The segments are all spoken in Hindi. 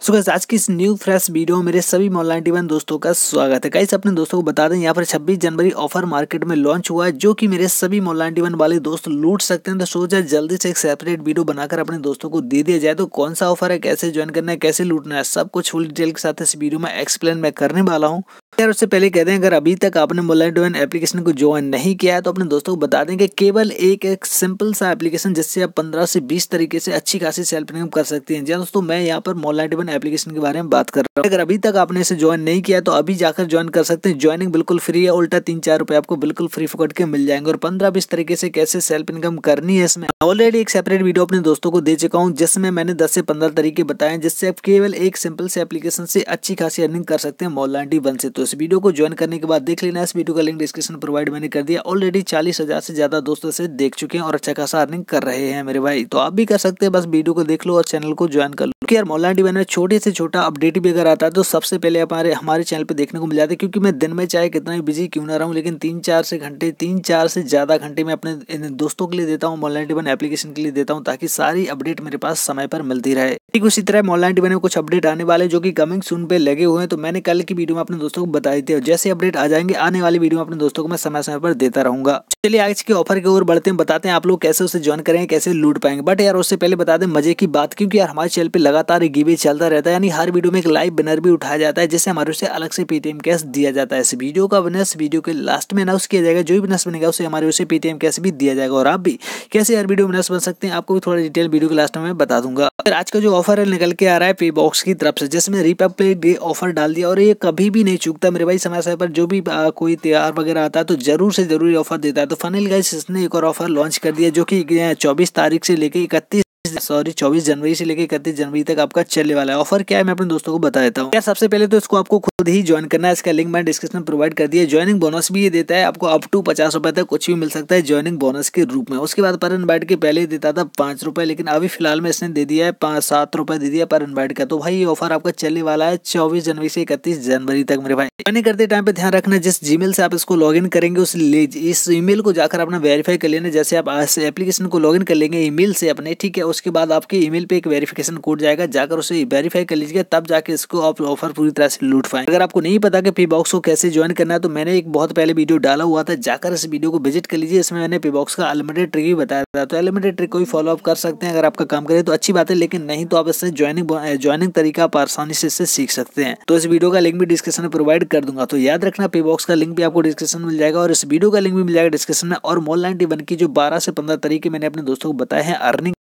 सो so, आज की इस न्यू फ्रेश वीडियो में मेरे सभी ऑनलाइन टीवन दोस्तों का स्वागत है। गाइस अपने दोस्तों को बता दें यहाँ पर 26 जनवरी ऑफ़र मार्केट में लॉन्च हुआ है जो कि मेरे सभी ऑनलाइन टीवन वाले दोस्त लूट सकते हैं। तो सोचा जल्दी से एक सेपरेट वीडियो बनाकर अपने दोस्तों को दे दिया जाए। तो कौन सा ऑफ़र है कैसे ज्वाइन करना है कैसे लूटना है सब कुछ फुल डिटेल के साथ इस वीडियो में एक्सप्लेन मैं करने वाला हूँ। यार उससे पहले कहते हैं अगर अभी तक आपने मोबाइल डोन एप्लीकेशन को ज्वाइन नहीं किया है तो अपने दोस्तों को बता दें कि केवल एक एक सिंपल सा एप्लीकेशन जिससे आप 15 से 20 तरीके से अच्छी खासी सेल्फ इनकम कर सकते हैं। जी हाँ दोस्तों मैं यहाँ पर मोबाइल डोन एप्लीकेशन के बारे में बात कर रहा हूँ। अगर अभी तक आपने इसे ज्वाइन नहीं किया तो अभी जाकर ज्वाइन कर सकते हैं। ज्वाइनिंग बिल्कुल फ्री है, उल्टा तीन चार रुपए आपको बिल्कुल फ्री फुकट के मिल जाएँगे। और पंद्रह बीस तरीके से कैसे सेल्फ इनकम करनी है इसमें। ऑलरेडी एक सेपरेट वीडियो अपने दोस्तों को दे चुका हूँ, जिसमें मैंने दस से पंद्रह तरीके बताए जिससे आप केवल एक सिंपल से एप्लीकेशन से अच्छी खासी अर्निंग कर सकते हैं मोलांडी वन से। तो इस वीडियो को ज्वाइन करने के बाद देख लेना इस वीडियो का लिंक डिस्क्रिप्शन प्रोवाइड मैंने कर दिया। ऑलरेडी चालीस हज़ार से ज़्यादा दोस्तों से देख चुके हैं और अच्छा खासा अर्निंग कर रहे हैं मेरे भाई। तो आप भी कर सकते हैं, बस वीडियो को देख लो और चैनल को ज्वाइन कर लो। यार मोला डी में छोटे से छोटा अपडेट भी अगर आता है तो सबसे पहले हमारे हमारे चैनल पे देखने को मिल जाता है, क्योंकि मैं दिन में चाहे कितना भी बिज़ी क्यों ना रहा, लेकिन तीन चार से घंटे, तीन चार से ज़्यादा घंटे मैं अपने दोस्तों के लिए देता हूँ मोला डी एप्लीकेशन के लिए देता हूँ, ताकि सारी अपडेट मेरे पास समय पर मिलती रहे। ठीक उसी तरह मोला डी में कुछ अपडेट आने वाले जो की कमिंग सुन पे लगे हुए हैं तो मैंने कल की वीडियो में अपने दोस्तों को बता दी थी जैसे अपडेट आ जाएँगे, आने वाली वीडियो में अपने दोस्तों को मैं समय समय पर देता रहूँगा। चलिए आज के ऑफ़र के ओर बढ़ते हैं, बताते हैं आप लोग कैसे उसे ज्वाइन करेंगे कैसे लूट पाएँगे। बट यार, उससे पहले बता दें, मज़े की बात, क्योंकि यार हमारे चैनल पर लगातार गिवे चलता रहता है, यानी हर वीडियो में एक लाइव विनर भी उठाया जाता है, जिससे हमारे उसे अलग से पेटीएम कैश दिया जाता है। इस वीडियो का विनर्स वीडियो के लास्ट में अनाउंस किया जाएगा, जो भी विनर्स बनेगा, उसे हमारे उसे पेटीएम कैश भी दिया जाएगा। और आप भी कैसे यार वीडियो विनर्स बन सकते हैं, आपको भी थोड़ा डिटेल वीडियो के लास्ट में बता दूँगा। आज का जो ऑफ़र है, निकल के आ रहा है पे बॉक्स की तरफ़ से, जिसमें रिपब्लिक डे ऑफ़र डाल दिया, और ये कभी भी नहीं चूकता मेरे भाई समय समय पर। जो भी कोई त्योहार वगैरह आता है तो ज़रूर से ज़रूर ऑफ़र देता है। तो फाइनल गाइस इसने एक और ऑफ़र लॉन्च कर दिया, जो कि चौबीस तारीख से लेकर इकतीस सॉरी, चौबीस जनवरी से लेकर इकतीस जनवरी तक आपका चलने वाला है। ऑफ़र क्या है, मैं अपने दोस्तों को बता देता हूँ। सबसे पहले तो इसको आपको खुद ही ज्वाइन करना है, इसका लिंक मैं डिस्क्रिप्शन में प्रोवाइड कर दिया ज्वाइनिंग बोनस भी ये देता है, आपको अप टू पचास रुपए तक कुछ भी मिल सकता है ज्वाइनिंग बोनस के रूप में। उसके बाद पर इनवाइट के पहले देता था पाँच रुपए, लेकिन अभी फ़िलहाल में इसने दे दिया है पाँच, सात रुपए दे दिया पर इनवाइट का। तो भाई, ये ऑफ़र आपका चलने वाला है चौबीस जनवरी से इकतीस जनवरी तक, मेरे भाई। ज्वाइनिंग करते टाइम पे ध्यान रखना, जिस जीमेल से आप इसको लॉग इन करेंगे, उस इस ईमेल को जाकर अपना वेरीफाई कर लेना। जैसे आप एप्लीकेशन को लॉग इन कर लेंगे ईमेल से अपने, ठीक है? उसके बाद आपके ईमेल पे एक वेरिफिकेशन कोड जाएगा। जाकर उसे वेरीफाई कर लीजिएगा, तब जाके इसको आप ऑफ़र पूरी तरह से लूट पाए अगर आपको नहीं पता कि पे बॉक्स को कैसे ज्वाइन करना है तो मैंने एक बहुत पहले वीडियो डाला हुआ था। जाकर इस वीडियो को विज़िट कर लीजिए। इसमें मैंने पे बॉक्स का अनलिमिटेड ट्रिक भी बताया था। तो अनलिमिटेड ट्रिक को भी फॉलो अप कर सकते हैं अगर आपका काम करे तो अच्छी बात है। लेकिन नहीं तो आप इससे ज्वाइनिंग ज्वाइनिंग तरीका आप आसानी से इससे सीख सकते हैं। तो इस वीडियो का लिंक भी डिस्क्रिप्शन में प्रोवाइड कर दूँगा। तो याद रखना पे बॉक्स का लिंक भी आपको डिस्क्रिप्शन मिल जाएगा और इस वीडियो का लिंक भी मिल जाएगा डिस्क्रिप्शन में। और मोल नाइनटी की जो बारह से पंद्रह तरीके मैंने अपने दोस्तों को बताया हैं अर्निंग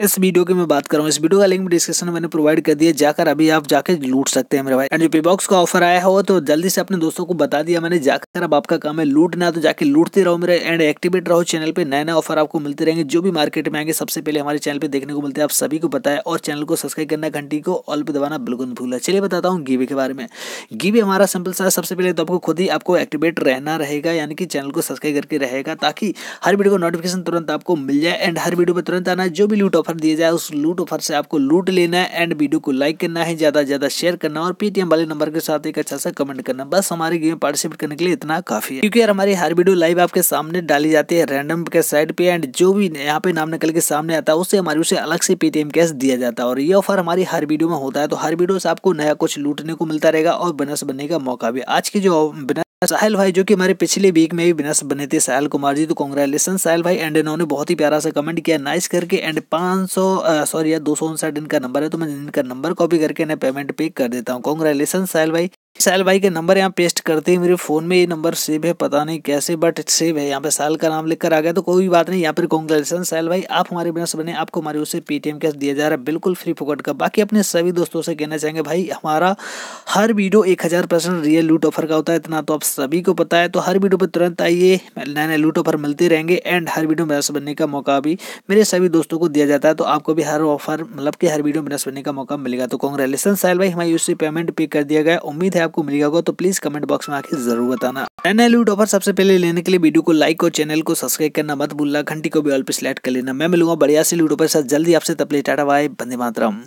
इस वीडियो की मैं बात कर रहा हूँ। इस वीडियो का लिंक डिस्क्रिप्शन में मैंने प्रोवाइड कर दिया जाकर अभी आप जाकर लूट सकते हैं मेरे भाई। एंड जो पे बॉक्स का ऑफ़र आया हो तो जल्दी से अपने दोस्तों को बता दिया मैंने। जाकर अब आपका काम है लूटना। तो जाके लूटते रहो मेरे। एंड एक्टिवेट रहो चैनल पे। नए नए ऑफ़र आपको मिलते रहेंगे। जो भी मार्केट में आएँगे, सबसे पहले हमारे चैनल पे देखने को मिलते हैं। आप सभी को पता और चैनल को सब्सक्राइब करना, घंटी को ऑल पे दबाना बिल्कुल भूला चलिए बताता हूँ गीवी के बारे में। गीवी हमारा सिंपल सा सबसे पहले तो आपको खुद ही आपको एक्टिवेट रहना रहेगा। यानी कि चैनल को सब्सक्राइब करके रहेगा। ताकि हर वीडियो को नोटिफिकेशन तुरंत आपको मिल जाए। एंड हर वीडियो पर तुरंत आना जो भी लूट ऑफ़र दिया जाए, उस लूट ऑफ़र से आपको लूट लेना है एंड वीडियो को लाइक करना है, ज़्यादा से ज़्यादा शेयर करना और पेटीएम वाले नंबर के साथ एक अच्छा सा कमेंट करना। बस हमारे गेम पार्टिसिपेट करने के लिए इतना काफ़ी है। क्योंकि यार हमारी हर वीडियो लाइव आपके सामने डाली जाती है रैंडम के साइड पे एंड जो भी यहाँ पे नाम निकल के सामने आता है उससे हमारी उसे अलग से पेटीएम कैश दिया जाता है। और ये ऑफ़र हमारी हर वीडियो में होता है तो हर वीडियो से आपको नया कुछ लूटने को मिलता रहेगा और बनस बनने का मौका भी। आज की जो साहिल भाई, जो कि हमारे पिछले वीक में भी विनर्स बने थे, साहिल कुमार जी तो कॉन्ग्रेचुलेसन साहिल भाई। एंड इन्होंने बहुत ही प्यारा सा कमेंट किया नाइस करके। एंड पाँच सौ सॉरी यार, दो सौ उनसठ इनका नंबर है तो मैं इनका नंबर कॉपी करके इन्हें पेमेंट पे कर देता हूँ। कॉन्ग्रेचुलेसन साहिल भाई। साल भाई के नंबर यहाँ पेस्ट करते ही, मेरे फ़ोन में ये नंबर सेव है, पता नहीं कैसे बट सेव है। यहाँ पे साल का नाम लिखकर आ गया तो कोई बात नहीं, यहाँ पर कॉन्ग्रेचुलेसन साल भाई, आप हमारे बिज़नेस बने आपको हमारे उससे पेटीएम कैश दिया जा रहा है, बिल्कुल फ्री फोकट का। बाकी अपने सभी दोस्तों से कहना चाहेंगे, भाई, हमारा हर वीडियो एक हज़ार परसेंट रियल लूट ऑफ़र का होता है, इतना तो आप सभी को पता है तो हर वीडियो पर तुरंत आइए नए नए लूट ऑफ़र मिलते रहेंगे एंड हर वीडियो में बनने का मौका भी मेरे सभी दोस्तों को दिया जाता है तो आपको भी हर ऑफ़र मतलब कि हर वीडियो में बनने का मौका मिलेगा। तो कॉन्ग्रेचुलेसन साल भाई, हमारी उससे पेमेंट पे कर दिया गया, उम्मीद है आपको मिलेगा तो प्लीज़ कमेंट बॉक्स में आके ज़रूर बताना। नए लूट ऑफ़र सबसे पहले लेने के लिए वीडियो को लाइक और चैनल को सब्सक्राइब करना मत भूलना, घंटी को भी ऑल पे सिलेक्ट कर लेना। मैं मिलूँगा बढ़िया से लूट ऑफ़र साथ। जल्दी आपसे तपले टाटा बाय बंदे मातरम।